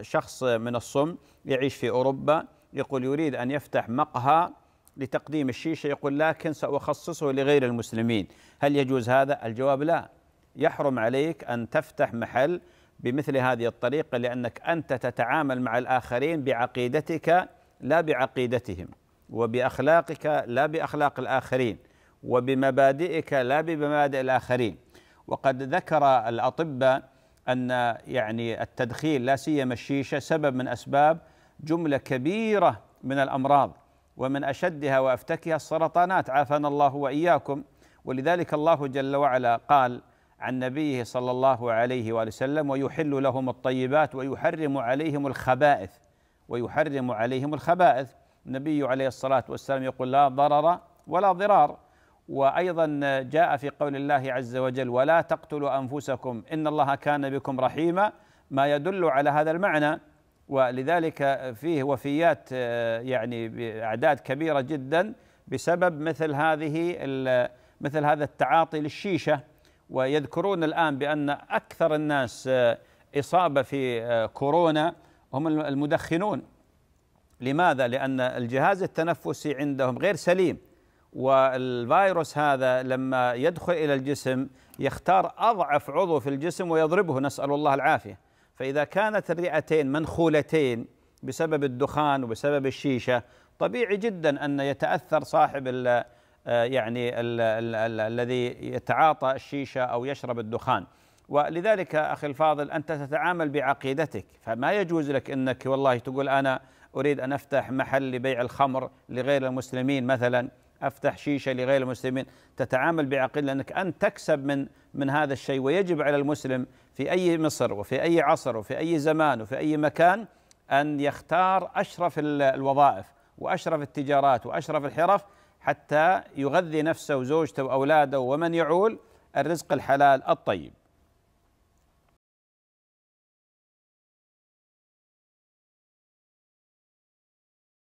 شخص من الصم يعيش في أوروبا يقول يريد أن يفتح مقهى لتقديم الشيشة يقول لكن سأخصصه لغير المسلمين. هل يجوز هذا؟ الجواب لا. يحرم عليك أن تفتح محل بمثل هذه الطريقة لأنك أنت تتعامل مع الآخرين بعقيدتك لا بعقيدتهم وبأخلاقك لا بأخلاق الآخرين وبمبادئك لا بمبادئ الآخرين. وقد ذكر الأطباء أن يعني التدخين لا سيما الشيشة سبب من أسباب جملة كبيرة من الأمراض ومن أشدها وأفتكها السرطانات. عافانا الله وإياكم. ولذلك الله جل وعلا قال عن نبيه صلى الله عليه وآله وسلم ويحل لهم الطيبات ويحرم عليهم الخبائث. ويحرم عليهم الخبائث. النبي عليه الصلاة والسلام يقول لا ضرر ولا ضرار. وأيضا جاء في قول الله عز وجل ولا تقتلوا أنفسكم إن الله كان بكم رحيما ما يدل على هذا المعنى. ولذلك فيه وفيات يعني بأعداد كبيرة جدا بسبب مثل هذه مثل هذا التعاطي للشيشة. ويذكرون الآن بأن أكثر الناس إصابة في كورونا هم المدخنون. لماذا؟ لأن الجهاز التنفسي عندهم غير سليم. والفيروس هذا لما يدخل إلى الجسم يختار أضعف عضو في الجسم ويضربه نسأل الله العافية. فإذا كانت الرئتين منخولتين بسبب الدخان وبسبب الشيشة طبيعي جدا أن يتأثر صاحب ال يعني ال ال ال الذي يتعاطى الشيشة أو يشرب الدخان. ولذلك أخي الفاضل أنت تتعامل بعقيدتك. فما يجوز لك أنك والله تقول أنا أريد أن أفتح محل لبيع الخمر لغير المسلمين مثلا. أفتح شيشة لغير المسلمين. تتعامل بعقل لأنك انت تكسب من من هذا الشيء. ويجب على المسلم في أي مصر وفي أي عصر وفي أي زمان وفي أي مكان أن يختار أشرف الوظائف وأشرف التجارات وأشرف الحرف حتى يغذي نفسه وزوجته وأولاده ومن يعول الرزق الحلال الطيب.